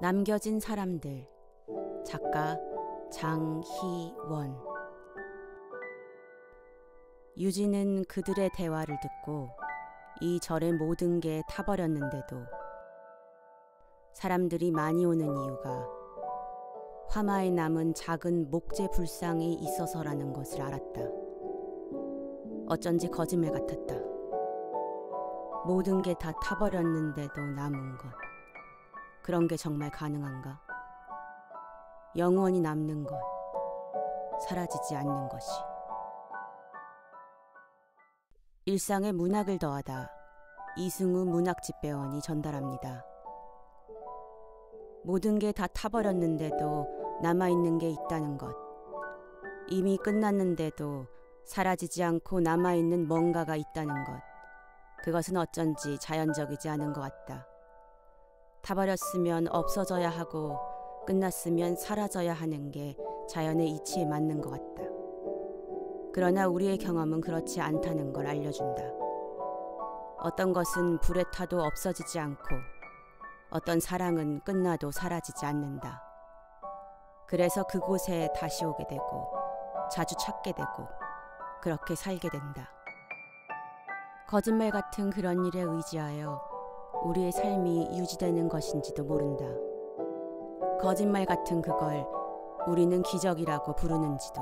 남겨진 사람들 작가 장희원 유진은 그들의 대화를 듣고 이 절의 모든 게 타버렸는데도 사람들이 많이 오는 이유가 화마에 남은 작은 목재 불상이 있어서라는 것을 알았다. 어쩐지 거짓말 같았다. 모든 게 다 타버렸는데도 남은 것. 그런 게 정말 가능한가? 영원히 남는 것, 사라지지 않는 것이. 일상에 문학을 더하다 이승우 문학집배원이 전달합니다. 모든 게 다 타버렸는데도 남아있는 게 있다는 것. 이미 끝났는데도 사라지지 않고 남아있는 뭔가가 있다는 것. 그것은 어쩐지 자연적이지 않은 것 같다. 타버렸으면 없어져야 하고 끝났으면 사라져야 하는 게 자연의 이치에 맞는 것 같다. 그러나 우리의 경험은 그렇지 않다는 걸 알려준다. 어떤 것은 불에 타도 없어지지 않고 어떤 사랑은 끝나도 사라지지 않는다. 그래서 그곳에 다시 오게 되고 자주 찾게 되고 그렇게 살게 된다. 거짓말 같은 그런 일에 의지하여 우리의 삶이 유지되는 것인지도 모른다. 거짓말 같은 그걸 우리는 기적이라고 부르는지도.